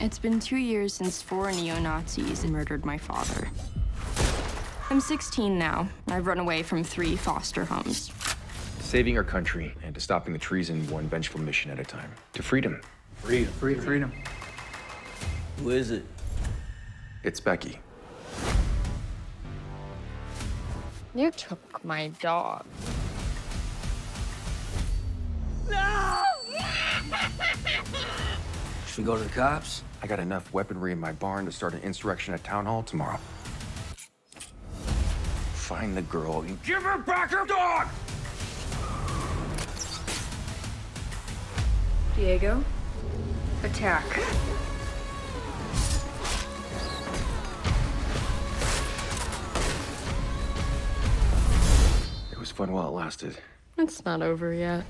It's been two years since four neo-Nazis murdered my father. I'm 16 now. I've run away from three foster homes. Saving our country and to stopping the treason one vengeful mission at a time. To freedom. Freedom. Freedom. Freedom. Who is it? It's Becky. You took my dog. Should we go to the cops? I got enough weaponry in my barn to start an insurrection at Town Hall tomorrow. Find the girl and give her back her dog! Diego, attack. It was fun while it lasted. It's not over yet.